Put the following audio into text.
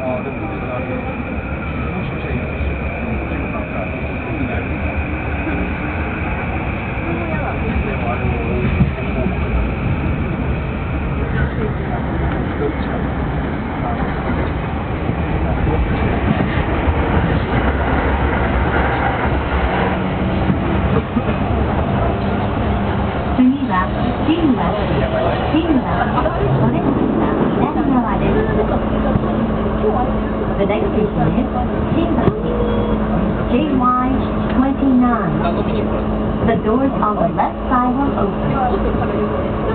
あでも。次は新橋新橋オレンジが左側です The next station is 新橋 JY29 The doors on the left side will open